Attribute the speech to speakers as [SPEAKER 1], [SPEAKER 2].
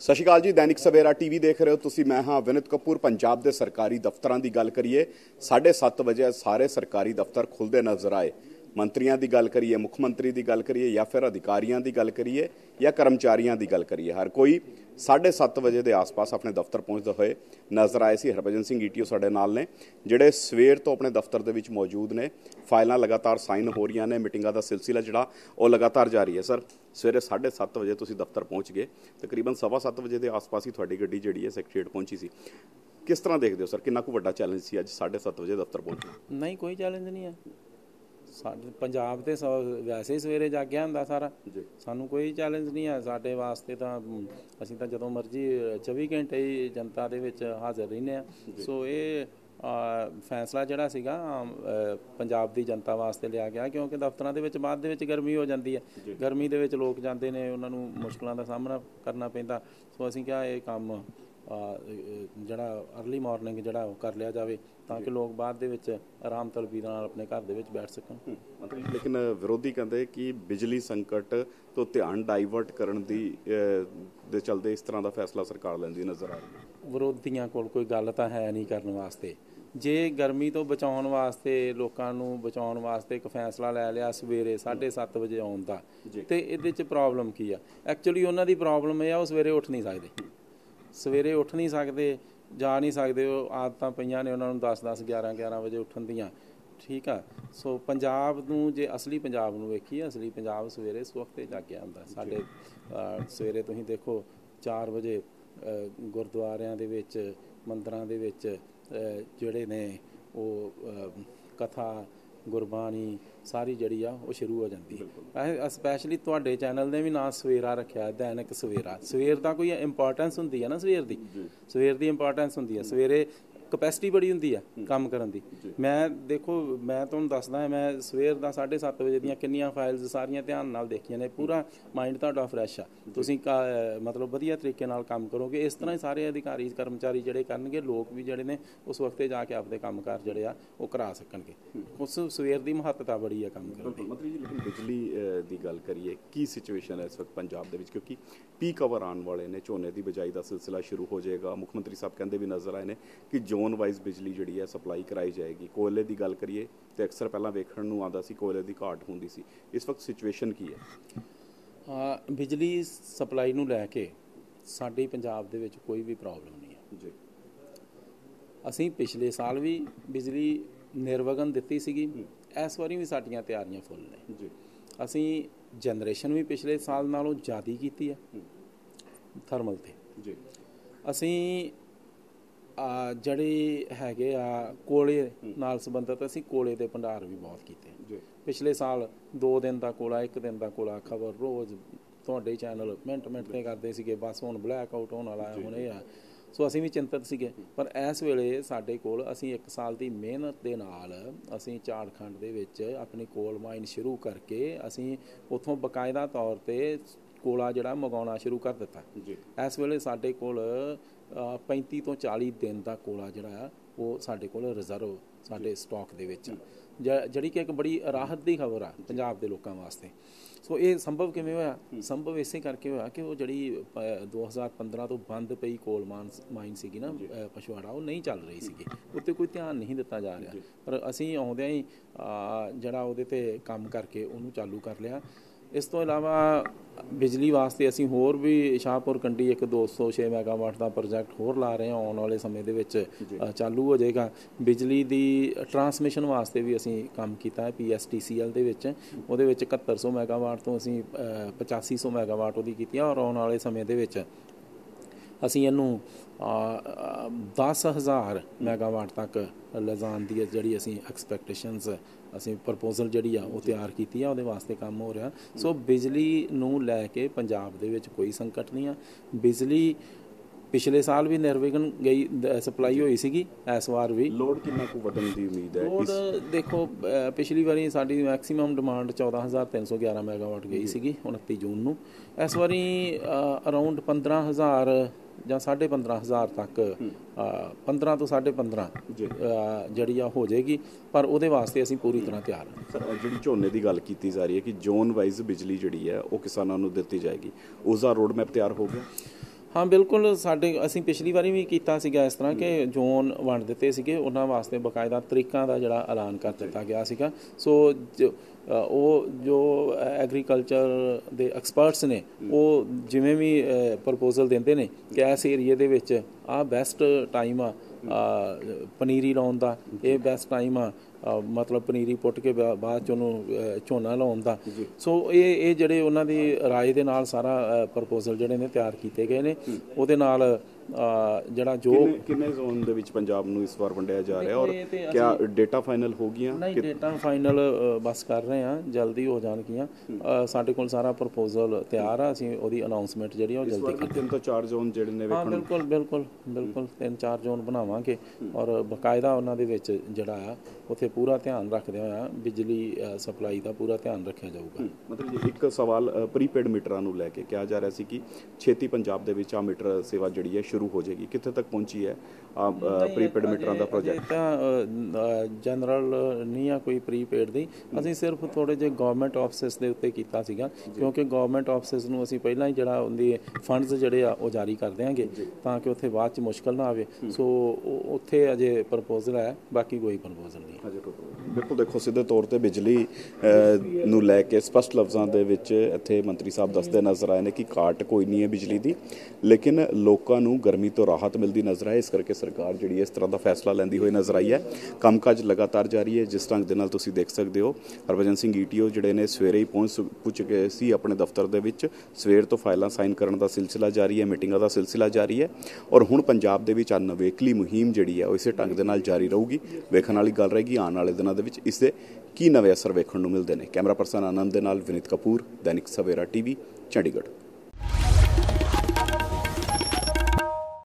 [SPEAKER 1] ਸਤਿ ਸ਼੍ਰੀ ਅਕਾਲ ਜੀ, ਦੈਨਿਕ ਸਵੇਰਾ ਟੀਵੀ ਦੇਖ ਰਹੇ ਹੋ ਤੁਸੀਂ। ਮੈਂ ਹਾਂ ਵਿਨਿਤ ਕਪੂਰ। ਪੰਜਾਬ ਦੇ ਸਰਕਾਰੀ ਦਫ਼ਤਰਾਂ ਦੀ ਗੱਲ ਕਰੀਏ 7:30 ਵਜੇ ਸਾਰੇ ਸਰਕਾਰੀ ਦਫ਼ਤਰ ਖੁੱਲਦੇ ਨਜ਼ਰ ਆਏ। ਮੰਤਰੀਆਂ ਦੀ ਗੱਲ ਕਰੀਏ, ਮੁੱਖ ਮੰਤਰੀ ਦੀ ਗੱਲ ਕਰੀਏ ਜਾਂ ਫਿਰ ਅਧਿਕਾਰੀਆਂ ਦੀ ਗੱਲ ਕਰੀਏ ਜਾਂ ਕਰਮਚਾਰੀਆਂ ਦੀ ਗੱਲ ਕਰੀਏ, ਹਰ ਕੋਈ 7:30 ਵਜੇ ਦੇ ਆਸ-ਪਾਸ ਆਪਣੇ ਦਫ਼ਤਰ ਪਹੁੰਚਦੇ ਹੋਏ ਨਜ਼ਰ ਆਏ ਸੀ। ਹਰਭਜਨ ਸਿੰਘ ਈਟੀਓ ਸਾਡੇ ਨਾਲ ਨੇ, ਜਿਹੜੇ ਸਵੇਰ ਤੋਂ ਆਪਣੇ ਦਫ਼ਤਰ ਦੇ ਵਿੱਚ ਮੌਜੂਦ ਨੇ। ਫਾਈਲਾਂ ਲਗਾਤਾਰ ਸਾਈਨ ਹੋ ਰਹੀਆਂ ਨੇ, ਮੀਟਿੰਗਾਂ ਦਾ ਸਿਲਸਿਲਾ ਜਿਹੜਾ, ਉਹ ਲਗਾਤਾਰ ਜਾਰੀ ਹੈ। ਸਰ, ਸਵੇਰੇ 7:30 ਵਜੇ ਤੁਸੀਂ ਦਫ਼ਤਰ ਪਹੁੰਚ ਗਏ। ਤਕਰੀਬਨ 7:30 ਵਜੇ ਦੇ ਆਸ-ਪਾਸ ਹੀ ਤੁਹਾਡੀ ਗੱਡੀ ਜਿਹੜੀ ਹੈ, ਸੈਕਟਰੀਏਟ ਪਹੁੰਚੀ ਸੀ। ਕਿਸ ਤਰ੍ਹਾਂ ਦੇਖਦੇ ਹੋ, ਸਰ? ਕਿੰਨਾ ਕੁ ਵੱਡਾ ਚੈਲੰਜ ਸੀ ਅੱਜ 7:30 ਵਜੇ ਦਫ਼ਤਰ ਪਹੁੰਚਣਾ?
[SPEAKER 2] ਨਹੀਂ, ਕੋਈ ਚੈਲੰਜ ਨਹੀਂ ਹੈ। ਸਾਡੇ ਪੰਜਾਬ ਤੇ ਵੈਸੇ ਹੀ ਸਵੇਰੇ ਜਾਗਿਆ ਹੁੰਦਾ ਸਾਰਾ। ਸਾਨੂੰ ਕੋਈ ਚੈਲੰਜ ਨਹੀਂ ਹੈ। ਸਾਡੇ ਵਾਸਤੇ ਤਾਂ ਅਸੀਂ ਤਾਂ ਜਦੋਂ ਮਰਜ਼ੀ 24 ਘੰਟੇ ਹੀ ਜਨਤਾ ਦੇ ਵਿੱਚ ਹਾਜ਼ਰ ਰਹਿੰਦੇ ਆ ਸੋ ਇਹ ਫੈਸਲਾ ਜਿਹੜਾ ਸੀਗਾ ਪੰਜਾਬ ਦੀ ਜਨਤਾ ਵਾਸਤੇ ਲਿਆ ਗਿਆ ਕਿਉਂਕਿ ਦਫ਼ਤਰਾਂ ਦੇ ਵਿੱਚ ਬਾਅਦ ਦੇ ਵਿੱਚ ਗਰਮੀ ਹੋ ਜਾਂਦੀ ਹੈ। ਗਰਮੀ ਦੇ ਵਿੱਚ ਲੋਕ ਜਾਂਦੇ ਨੇ ਉਹਨਾਂ ਨੂੰ ਮੁਸ਼ਕਲਾਂ ਦਾ ਸਾਹਮਣਾ ਕਰਨਾ ਪੈਂਦਾ। ਸੋ ਅਸੀਂ ਕਿਹਾ ਇਹ ਕੰਮ ਜਿਹੜਾ ਅਰਲੀ ਮਾਰਨਿੰਗ ਜਿਹੜਾ ਉਹ ਕਰ ਲਿਆ ਜਾਵੇ। ਤਾਂ ਕਿ ਲੋਕ ਬਾਅਦ ਦੇ ਵਿੱਚ ਆਰਾਮ ਤਲਬੀ ਨਾਲ ਆਪਣੇ ਘਰ ਦੇ ਵਿੱਚ ਬੈਠ ਸਕਣ।
[SPEAKER 1] ਲੇਕਿਨ ਵਿਰੋਧੀ ਕਹਿੰਦੇ ਕਿ ਬਿਜਲੀ ਸੰਕਟ ਤੋਂ ਧਿਆਨ ਡਾਈਵਰਟ ਕਰਨ ਦੀ ਦੇ ਚਲਦੇ ਇਸ ਤਰ੍ਹਾਂ ਦਾ ਫੈਸਲਾ ਸਰਕਾਰ ਲੈਂਦੀ ਨਜ਼ਰ ਆ ਰਹੀ ਹੈ।
[SPEAKER 2] ਵਿਰੋਧੀਆਂ ਕੋਲ ਕੋਈ ਗੱਲ ਤਾਂ ਹੈ ਨਹੀਂ ਕਰਨ ਵਾਸਤੇ। ਜੇ ਗਰਮੀ ਤੋਂ ਬਚਾਉਣ ਵਾਸਤੇ ਲੋਕਾਂ ਨੂੰ ਬਚਾਉਣ ਵਾਸਤੇ ਇੱਕ ਫੈਸਲਾ ਲੈ ਲਿਆ ਸਵੇਰੇ 7:30 ਵਜੇ ਆਉਣ ਦਾ ਤੇ ਇਹਦੇ ਚ ਪ੍ਰੋਬਲਮ ਕੀ ਆ? ਐਕਚੁਅਲੀ ਉਹਨਾਂ ਦੀ ਪ੍ਰੋਬਲਮ ਇਹ ਆ ਉਹ ਸਵੇਰੇ ਉੱਠ ਨਹੀਂ ਸਕਦੇ। ਸਵੇਰੇ ਉੱਠ ਨਹੀਂ ਸਕਦੇ ਜਾ ਨਹੀਂ ਸਕਦੇ, ਉਹ ਆਦਤਾਂ ਪਈਆਂ ਨੇ, ਉਹਨਾਂ ਨੂੰ 10 10 11 11 ਵਜੇ ਉੱਠਣ ਦੀਆਂ। ਠੀਕ ਆ? ਸੋ ਪੰਜਾਬ ਨੂੰ, ਜੇ ਅਸਲੀ ਪੰਜਾਬ ਨੂੰ ਵੇਖੀਏ, ਅਸਲੀ ਪੰਜਾਬ ਸਵੇਰੇ ਸਵਖਤੇ ਜਾਗਿਆ ਹੁੰਦਾ। ਸਾਡੇ ਸਵੇਰੇ ਤੁਸੀਂ ਦੇਖੋ 4 ਵਜੇ ਗੁਰਦੁਆਰਿਆਂ ਦੇ ਵਿੱਚ, ਮੰਦਰਾਂ ਦੇ ਵਿੱਚ ਜਿਹੜੇ ਨੇ, ਉਹ ਕਥਾ ਗੁਰਬਾਣੀ ਸਾਰੀ ਜਿਹੜੀ ਆ ਉਹ ਸ਼ੁਰੂ ਹੋ ਜਾਂਦੀ ਹੈ। ਸਪੈਸ਼ਲੀ ਤੁਹਾਡੇ ਚੈਨਲ ਨੇ ਵੀ ਨਾਂ ਸਵੇਰਾ ਰੱਖਿਆ ਦੈਨਿਕ ਸਵੇਰਾ। ਸਵੇਰ ਦਾ ਕੋਈ ਇੰਪੋਰਟੈਂਸ ਹੁੰਦੀ ਹੈ ਨਾ ਸਵੇਰ ਦੀ? ਸਵੇਰ ਦੀ ਇੰਪੋਰਟੈਂਸ ਹੁੰਦੀ ਹੈ। ਸਵੇਰੇ ਕਪੈਸਿਟੀ ਬੜੀ ਹੁੰਦੀ ਆ ਕੰਮ ਕਰਨ ਦੀ। ਮੈਂ ਦੇਖੋ ਮੈਂ ਤੁਹਾਨੂੰ ਦੱਸਦਾ ਮੈਂ ਸਵੇਰ ਦਾ 7:30 ਵਜੇ ਦੀਆਂ ਕਿੰਨੀਆਂ ਫਾਈਲਸ ਸਾਰੀਆਂ ਧਿਆਨ ਨਾਲ ਦੇਖੀਆਂ ਨੇ ਪੂਰਾ ਮਾਈਂਡ ਤੁਹਾਡਾ ਫਰੈਸ਼ ਆ। ਤੁਸੀਂ ਮਤਲਬ ਵਧੀਆ ਤਰੀਕੇ ਨਾਲ ਕੰਮ ਕਰੋਗੇ। ਇਸ ਤਰ੍ਹਾਂ ਹੀ ਸਾਰੇ ਅਧਿਕਾਰੀ ਕਰਮਚਾਰੀ ਜਿਹੜੇ ਕਰਨਗੇ ਲੋਕ ਵੀ ਜਿਹੜੇ ਨੇ ਉਸ ਵਕਤੇ ਜਾ ਕੇ ਆਪਦੇ ਕੰਮਕਾਰ ਜਿਹੜੇ ਆ ਉਹ ਕਰਾ ਸਕਣਗੇ। ਉਸ ਸਵੇਰ ਦੀ ਮਹੱਤਤਾ ਬੜੀ ਆ ਕੰਮ ਕਰਨ ਦੀ।
[SPEAKER 1] ਮੰਤਰੀ ਜੀ ਲੇਕਿਨ ਬਿਜਲੀ ਦੀ ਗੱਲ ਕਰੀਏ ਕੀ ਸਿਚੁਏਸ਼ਨ ਹੈ ਇਸ ਵਕਤ ਪੰਜਾਬ ਦੇ ਵਿੱਚ? ਕਿਉਂਕਿ ਪੀਕ ਆਵਰ ਆਉਣ ਵਾਲੇ ਨੇ ਝੋਨੇ ਦੀ ਬਿਜਾਈ ਦਾ ਸਿਲਸਿਲਾ ਸ਼ੁਰੂ ਹੋ ਜਾਏਗਾ। ਮੁੱਖ ਮੰਤਰੀ ਸਾਹਿਬ ਕਹਿੰਦੇ ਵੀ ਨਜ਼ਰ ਆਏ ਨੇ ਕਿ ਜ਼ੋਨ ਵਾਈਜ਼ ਬਿਜਲੀ ਜਿਹੜੀ ਹੈ ਸਪਲਾਈ ਕਰਾਈ ਜਾਏਗੀ। ਕੋਇਲੇ ਦੀ ਗੱਲ ਕਰੀਏ ਤੇ ਅਕਸਰ ਪਹਿਲਾਂ ਵੇਖਣ ਨੂੰ ਆਉਂਦਾ ਸੀ ਕੋਇਲੇ ਦੀ ਘਾਟ ਹੁੰਦੀ ਸੀ। ਇਸ ਵਕਤ ਸਿਚੁਏਸ਼ਨ ਕੀ ਹੈ?
[SPEAKER 2] ਆ ਬਿਜਲੀ ਸਪਲਾਈ ਨੂੰ ਲੈ ਕੇ ਸਾਡੇ ਪੰਜਾਬ ਦੇ ਵਿੱਚ ਕੋਈ ਵੀ ਪ੍ਰੋਬਲਮ ਨਹੀਂ ਹੈ।
[SPEAKER 1] ਜੀ।
[SPEAKER 2] ਅਸੀਂ ਪਿਛਲੇ ਸਾਲ ਵੀ ਬਿਜਲੀ ਨਿਰਵਗਨ ਦਿੱਤੀ ਸੀਗੀ। ਇਸ ਵਾਰੀ ਵੀ ਸਾਡੀਆਂ ਤਿਆਰੀਆਂ ਫੁੱਲ ਨੇ।
[SPEAKER 1] ਜੀ।
[SPEAKER 2] ਅਸੀਂ ਜਨਰੇਸ਼ਨ ਵੀ ਪਿਛਲੇ ਸਾਲ ਨਾਲੋਂ ਜ਼ਿਆਦਾ ਕੀਤੀ ਹੈ। ਥਰਮਲ ਤੇ।
[SPEAKER 1] ਜੀ।
[SPEAKER 2] ਅਸੀਂ ਜਿਹੜੇ ਹੈਗੇ ਆ ਕੋਲੇ ਨਾਲ ਸੰਬੰਧਿਤ ਅਸੀਂ ਕੋਲੇ ਦੇ ਭੰਡਾਰ ਵੀ ਬਹੁਤ ਕੀਤੇ।
[SPEAKER 1] ਜੀ।
[SPEAKER 2] ਪਿਛਲੇ ਸਾਲ 2 ਦਿਨ ਦਾ ਕੋਲਾ 1 ਦਿਨ ਦਾ ਕੋਲਾ ਖਬਰ ਰੋਜ਼ ਤੁਹਾਡੇ ਚੈਨਲ ਮਿੰਟ ਮਿੰਟ ਤੇ ਕਰਦੇ ਸੀਗੇ ਬਸ ਹੁਣ ਬਲੈਕ ਆਊਟ ਹੋਣ ਵਾਲਾ ਹੁਣ ਇਹ ਆ। ਸੋ ਅਸੀਂ ਵੀ ਚਿੰਤਤ ਸੀਗੇ ਪਰ ਇਸ ਵੇਲੇ ਸਾਡੇ ਕੋਲ ਅਸੀਂ 1 ਸਾਲ ਦੀ ਮਿਹਨਤ ਦੇ ਨਾਲ ਅਸੀਂ ਝਾੜਖੰਡ ਦੇ ਵਿੱਚ ਆਪਣੀ ਕੋਲ ਮਾਈਨ ਸ਼ੁਰੂ ਕਰਕੇ ਅਸੀਂ ਉਥੋਂ ਬਕਾਇਦਾ ਤੌਰ ਤੇ ਕੋਲਾ ਜਿਹੜਾ ਮੰਗਾਉਣਾ ਸ਼ੁਰੂ ਕਰ ਦਿੱਤਾ।
[SPEAKER 1] ਜੀ।
[SPEAKER 2] ਇਸ ਵੇਲੇ ਸਾਡੇ ਕੋਲ ਅ, 35 ਤੋਂ 40 ਦਿਨ ਦਾ ਕੋਲਾ ਜਿਹੜਾ ਆ ਉਹ ਸਾਡੇ ਕੋਲ ਰਿਜ਼ਰਵ ਸਾਡੇ ਸਟਾਕ ਦੇ ਵਿੱਚ ਜਿਹੜੀ ਕਿ ਇੱਕ ਬੜੀ ਰਾਹਤ ਦੀ ਖਬਰ ਆ ਪੰਜਾਬ ਦੇ ਲੋਕਾਂ ਵਾਸਤੇ। ਸੋ ਇਹ ਸੰਭਵ ਕਿਵੇਂ ਹੋਇਆ? ਸੰਭਵ ਇਸੇ ਕਰਕੇ ਹੋਇਆ ਕਿ ਉਹ ਜਿਹੜੀ ਅ, 2015 ਤੋਂ ਬੰਦ ਪਈ ਕੋਲ ਮਾਈਨ ਸੀਗੀ ਨਾ ਅ, ਪਛਵਾੜਾ ਉਹ ਨਹੀਂ ਚੱਲ ਰਹੀ ਸੀਗੀ। ਉੱਤੇ ਕੋਈ ਧਿਆਨ ਨਹੀਂ ਦਿੱਤਾ ਜਾ ਰਿਹਾ। ਪਰ ਅਸੀਂ ਆਉਂਦਿਆਂ ਹੀ ਜਿਹੜਾ ਉਹਦੇ ਤੇ ਕੰਮ ਕਰਕੇ ਉਹਨੂੰ ਚਾਲੂ ਕਰ ਲਿਆ। ਇਸ ਤੋਂ ਇਲਾਵਾ ਬਿਜਲੀ ਵਾਸਤੇ ਅਸੀਂ ਹੋਰ ਵੀ ਸ਼ਾਹਪੁਰ ਕੰਡੀ ਇੱਕ 206 ਮੈਗਾਵਾਟ ਦਾ ਪ੍ਰੋਜੈਕਟ ਹੋਰ ਲਾ ਰਹੇ ਹਾਂ ਆਉਣ ਵਾਲੇ ਸਮੇਂ ਦੇ ਵਿੱਚ ਚਾਲੂ ਹੋ ਜਾਏਗਾ। ਬਿਜਲੀ ਦੀ ਟਰਾਂਸਮਿਸ਼ਨ ਵਾਸਤੇ ਵੀ ਅਸੀਂ ਕੰਮ ਕੀਤਾ ਹੈ ਪੀਐਸਟੀਸੀਐਲ ਦੇ ਵਿੱਚ। ਉਹਦੇ ਵਿੱਚ 7100 ਮੈਗਾਵਾਟ ਤੋਂ ਅਸੀਂ ਅ, 8500 ਮੈਗਾਵਾਟ ਉਹਦੀ ਕੀਤੀ ਹੈ ਔਰ ਆਉਣ ਵਾਲੇ ਸਮੇਂ ਦੇ ਵਿੱਚ ਅਸੀਂ ਇਹਨੂੰ ਅ, ਅ, 10000 ਮੈਗਾਵਾਟ ਤੱਕ ਲਿਜਾਣ ਦੀ ਜਿਹੜੀ ਅਸੀਂ ਐਕਸਪੈਕਟੇਸ਼ਨਸ ਅਸੀਂ ਪ੍ਰਪੋਜ਼ਲ ਜਿਹੜੀ ਆ ਉਹ ਤਿਆਰ ਕੀਤੀ ਆ ਉਹਦੇ ਵਾਸਤੇ ਕੰਮ ਹੋ ਰਿਹਾ। ਸੋ ਬਿਜਲੀ ਨੂੰ ਲੈ ਕੇ ਪੰਜਾਬ ਦੇ ਵਿੱਚ ਕੋਈ ਸੰਕਟ ਨਹੀਂ ਆ। ਬਿਜਲੀ ਪਿਛਲੇ ਸਾਲ ਵੀ ਨਿਰਵਿਘਨ ਗਈ ਸਪਲਾਈ ਹੋਈ ਸੀਗੀ ਇਸ ਵਾਰ ਵੀ।
[SPEAKER 1] ਲੋਡ ਕਿੰਨਾ ਕੁ ਵਧਣ ਦੀ ਉਮੀਦ ਹੈ?
[SPEAKER 2] ਲੋਡ ਦੇਖੋ ਪਿਛਲੀ ਵਾਰੀ ਸਾਡੀ ਮੈਕਸਿਮਮ ਡਿਮਾਂਡ 14311 ਮੈਗਾਵਾਟ ਗਈ ਸੀਗੀ 29 ਜੂਨ ਨੂੰ। ਇਸ ਵਾਰੀ ਅਰਾਊਂਡ 15000 ਜਾਂ 15500 ਤੱਕ ਅਹ, 15 ਤੋਂ 15.5 ਅਹ, ਜਿਹੜੀ ਆ ਹੋ ਜਾਏਗੀ। ਪਰ ਉਹਦੇ ਵਾਸਤੇ ਅਸੀਂ ਪੂਰੀ ਤਰ੍ਹਾਂ ਤਿਆਰ ਹਾਂ।
[SPEAKER 1] ਸਰ ਜਿਹੜੀ ਝੋਨੇ ਦੀ ਗੱਲ ਕੀਤੀ ਜਾ ਰਹੀ ਹੈ ਕਿ ਜ਼ੋਨ ਵਾਈਜ਼ ਬਿਜਲੀ ਜਿਹੜੀ ਹੈ ਉਹ ਕਿਸਾਨਾਂ ਨੂੰ ਦਿੱਤੀ ਜਾਏਗੀ। ਉਸ ਦਾ ਰੋਡ ਮੈਪ ਤਿਆਰ ਹੋ ਗਿਆ?
[SPEAKER 2] ਹਾਂ ਬਿਲਕੁਲ ਸਾਡੇ ਅਸੀਂ ਪਿਛਲੀ ਵਾਰੀ ਵੀ ਕੀਤਾ ਸੀਗਾ ਇਸ ਤਰ੍ਹਾਂ ਕਿ ਜ਼ੋਨ ਵੰਡ ਦਿੱਤੇ ਸੀਗੇ ਉਹਨਾਂ ਵਾਸਤੇ ਬਕਾਇਦਾ ਤਰੀਕਾਂ ਦਾ ਜਿਹੜਾ ਐਲਾਨ ਕਰ ਦਿੱਤਾ ਗਿਆ ਸੀਗਾ। ਸੋ ਉਹ ਜੋ ਐਗਰੀਕਲਚਰ ਦੇ ਐਕਸਪਰਟਸ ਨੇ ਉਹ ਜਿਵੇਂ ਵੀ ਪ੍ਰਪੋਜ਼ਲ ਦਿੰਦੇ ਨੇ ਕਿ ਇਸ ਏਰੀਏ ਦੇ ਵਿੱਚ ਆਹ ਬੈਸਟ ਟਾਈਮ ਆ ਪਨੀਰੀ ਲਾਉਣ ਦਾ ਇਹ ਬੈਸਟ ਟਾਈਮ ਆ ਮਤਲਬ ਪਨੀਰੀ ਪੁੱਟ ਕੇ ਬਾਅਦ ਚ ਉਹਨੂੰ ਝੋਨਾ ਲਾਉਣ ਦਾ। ਸੋ ਇਹ ਇਹ ਜਿਹੜੇ ਉਹਨਾਂ ਦੀ ਰਾਏ ਦੇ ਨਾਲ ਸਾਰਾ ਪ੍ਰਪੋਜ਼ਲ ਜਿਹੜੇ ਨੇ ਤਿਆਰ ਕੀਤੇ ਗਏ ਨੇ। ਉਹਦੇ ਨਾਲ ਜਿਹੜਾ ਜੋ
[SPEAKER 1] ਕਿੰਨੇ ਜ਼ੋਨ ਦੇ ਵਿੱਚ ਪੰਜਾਬ ਨੂੰ ਇਸ ਵਾਰ ਵੰਡਿਆ ਜਾ ਰਿਹਾ? ਔਰ ਕਿਆ ਡੇਟਾ ਫਾਈਨਲ ਹੋ ਗਈਆਂ?
[SPEAKER 2] ਨਹੀਂ ਡੇਟਾ ਫਾਈਨਲ ਬਸ ਕਰ ਰਹੇ ਆ ਜਲਦੀ ਹੋ ਜਾਣਗੀਆਂ। ਸਾਡੇ ਕੋਲ ਸਾਰਾ ਪ੍ਰਪੋਜ਼ਲ ਤਿਆਰ ਆ ਅਸੀਂ ਉਹਦੀ ਅਨਾਉਂਸਮੈਂਟ ਜਿਹੜੀ ਆ ਉਹ ਜਲਦੀ
[SPEAKER 1] ਵਾਰ ਤਿੰਨ ਤੋਂ ਚਾਰ ਜ਼ੋਨ ਜਿਹੜੇ ਨੇ ਵੇਖਣ
[SPEAKER 2] ਬਿਲਕੁਲ ਬਿਲਕੁਲ ਬਿਲਕੁਲ ਤਿੰਨ ਚਾਰ ਜ਼ੋਨ ਬਣਾਵਾਂਗੇ। ਔਰ ਬਕਾਇਦਾ ਉਹਨਾਂ ਦੇ ਵਿੱਚ ਜਿਹੜਾ ਆ ਉੱਥੇ ਪੂਰਾ ਧਿਆਨ ਰੱਖਦੇ ਹੋਇਆ ਬਿਜਲੀ ਸਪਲਾਈ ਦਾ ਪੂਰਾ ਧਿਆਨ ਰੱਖਿਆ ਜਾਊਗਾ।
[SPEAKER 1] ਮਤਲਬ ਜੀ ਇੱਕ ਸਵਾਲ ਪ੍ਰੀਪੇਡ ਮੀਟਰਾਂ ਨੂੰ ਲੈ ਕੇ ਕਿਹਾ ਜਾ ਰਿਹਾ ਸੀ ਕਿ ਛੇਤੀ ਪੰਜਾਬ ਦੇ ਵਿੱਚ ਆ ਮੀਟਰ ਸੇਵਾ ਜਿਹੜੀ ਹੈ ਸ਼ੁਰੂ ਹੋ ਜਾਏਗੀ। ਕਿੱਥੇ ਤੱਕ ਪਹੁੰਚੀ ਹੈ ਆ ਪ੍ਰੀਪੇਡ ਮੀਟਰਾਂ ਦਾ ਪ੍ਰੋਜੈਕਟ
[SPEAKER 2] ਤਾਂ ਜਨਰਲ ਨਹੀਂ ਆ ਕੋਈ ਪ੍ਰੀਪੇਡ ਦੀ। ਅਸੀਂ ਸਿਰਫ ਥੋੜੇ ਜਿਹੇ ਗਵਰਨਮੈਂਟ ਆਫਿਸਸ ਦੇ ਉੱਤੇ ਕੀਤਾ ਸੀਗਾ ਕਿਉਂਕਿ ਗਵਰਨਮੈਂਟ ਆਫਿਸਸ ਨੂੰ ਅਸੀਂ ਪਹਿਲਾਂ ਹੀ ਜਿਹੜਾ ਉਹਦੀ ਫੰਡਸ ਜਿਹੜੇ ਆ ਉਹ ਜਾਰੀ ਕਰ ਦਿਆਂਗੇ ਤਾਂ ਕਿ ਉੱਥੇ ਬਾਅਦ ਚ ਮੁਸ਼ਕਲ ਨਾ ਆਵੇ। ਸੋ ਉੱਥੇ ਅਜੇ ਪ੍ਰਪੋਜ਼ਲ ਹੈ ਬਾਕੀ ਕੋਈ ਪ੍ਰਪੋਜ਼ਲ ਨਹੀਂ।
[SPEAKER 1] little ਬਿਲਕੁਲ ਦੇਖੋ, ਸਿੱਧੇ ਤੌਰ ਤੇ ਬਿਜਲੀ ਨੂੰ ਲੈ ਕੇ ਸਪਸ਼ਟ ਲਫ਼ਜ਼ਾਂ ਦੇ ਵਿੱਚ ਇੱਥੇ ਮੰਤਰੀ ਸਾਹਿਬ ਦੱਸਦੇ ਨਜ਼ਰ ਆਏ ਨੇ ਕਿ ਘਾਟ ਕੋਈ ਨਹੀਂ ਹੈ ਬਿਜਲੀ ਦੀ, ਲੇਕਿਨ ਲੋਕਾਂ ਨੂੰ ਗਰਮੀ ਤੋਂ ਰਾਹਤ ਮਿਲਦੀ ਨਜ਼ਰ ਆਏ। ਇਸ ਕਰਕੇ ਸਰਕਾਰ ਜਿਹੜੀ ਹੈ, ਇਸ ਤਰ੍ਹਾਂ ਦਾ ਫੈਸਲਾ ਲੈਂਦੀ ਹੋਈ ਨਜ਼ਰ ਆਈ ਹੈ। ਕੰਮਕਾਜ ਲਗਾਤਾਰ ਜਾਰੀ ਹੈ, ਜਿਸ ਢੰਗ ਦੇ ਨਾਲ ਤੁਸੀਂ ਦੇਖ ਸਕਦੇ ਹੋ। ਹਰਭਜਨ ਸਿੰਘ ਈਟੀਓ ਜਿਹੜੇ ਨੇ, ਸਵੇਰੇ ਹੀ ਪਹੁੰਚ ਪੁੱਜ ਗਏ ਸੀ ਆਪਣੇ ਦਫ਼ਤਰ ਦੇ ਵਿੱਚ, ਸਵੇਰ ਤੋਂ ਫਾਈਲਾਂ ਸਾਈਨ ਕਰਨ ਦਾ ਸਿਲਸਿਲਾ ਜਾਰੀ ਹੈ, ਮੀਟਿੰਗਾਂ ਦਾ ਸਿਲਸਿਲਾ ਜਾਰੀ ਹੈ ਔਰ ਹੁਣ ਪੰਜਾਬ ਦੇ ਵਿੱਚ ਅਨਵੇਕਲੀ ਮੁਹਿੰਮ ਜਿਹੜੀ ਹੈ, ਉਹ ਇਸੇ ਢੰਗ ਦੇ ਨਾਲ ਜਾਰੀ ਰਹੂਗੀ। ਵੇਖਣ ਵਾਲੀ ਗੱਲ ਰਹੇਗੀ, ਆਉਣ ਵਾਲੇ ਦਿਨਾਂ ਦੇ ਵਿੱਚ ਇਸ ਦੇ ਕੀ ਨਵੇਂ ਅਸਰ ਵੇਖਣ ਨੂੰ ਮਿਲਦੇ ਨੇ? ਕੈਮਰਾ ਪਰਸਨ ਆਨੰਦ ਦੇ ਨਾਲ ਵਿਨੀਤ ਕਪੂਰ, ਦੈਨਿਕ ਸਵੇਰਾ ਟੀਵੀ, ਚੰਡੀਗੜ੍ਹ।